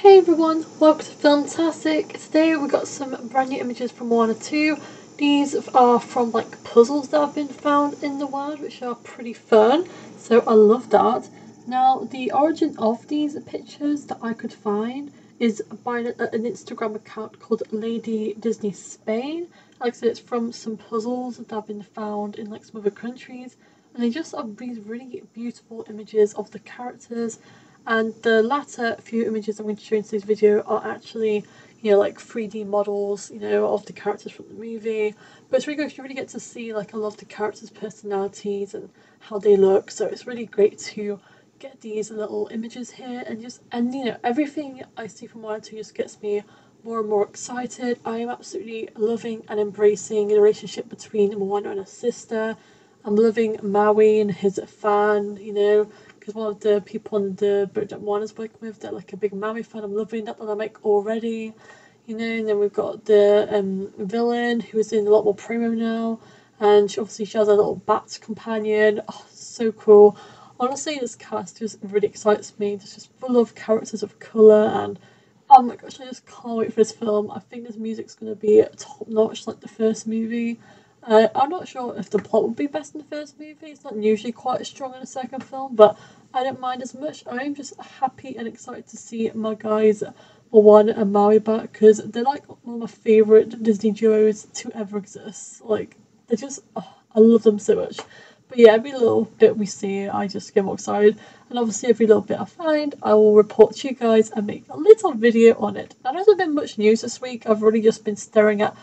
Hey everyone, welcome to Filmtastic. Today we got some brand new images from Moana 2. These are from like puzzles that have been found in the wild which are pretty fun, so I love that. Now the origin of these pictures that I could find is by an, Instagram account called Lady Disney Spain. Like I said, it's from some puzzles that have been found in like some other countries and they just are these really beautiful images of the characters and the latter few images I'm going to show in today's video are actually you know like 3D models you know of the characters from the movie. But it's really good you really get to see like a lot of the characters personalities and how they look. So it's really great to get these little images here and just and you know everything I see from Moana 2 just gets me more and more excited. I am absolutely loving and embracing the relationship between Moana and her sister. I'm loving Maui and his fan you know because one of the people on the book that Moana's working with, they're like a big Maui fan. I'm loving that dynamic already. You know, and then we've got the um, villain who is in a lot more promo now, and she obviously she has a little bat companion. Oh, so cool. Honestly, this cast just really excites me. It's just full of characters of colour and oh my gosh, I just can't wait for this film. I think this music's to be top notch like the first movie. Uh, I'm not sure if the plot would be best in the first movie. It's not usually quite as strong in the second film, but I don't mind as much. I'm just happy and excited to see my guys Moana and Maui back because they're like one of my favourite Disney duos to ever exist. Like, they're just, oh, I love them so much. But yeah, every little bit we see, I just get more excited. And obviously, every little bit I find, I will report to you guys and make a little video on it. There hasn't been much news this week. I've really just been staring at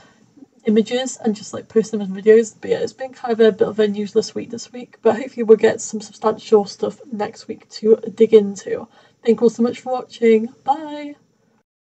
images and just like post them as videos. But yeah, it's been kind of a bit of a useless week this week. But hopefully we'll get some substantial stuff next week to dig into. Thank you all so much for watching. Bye!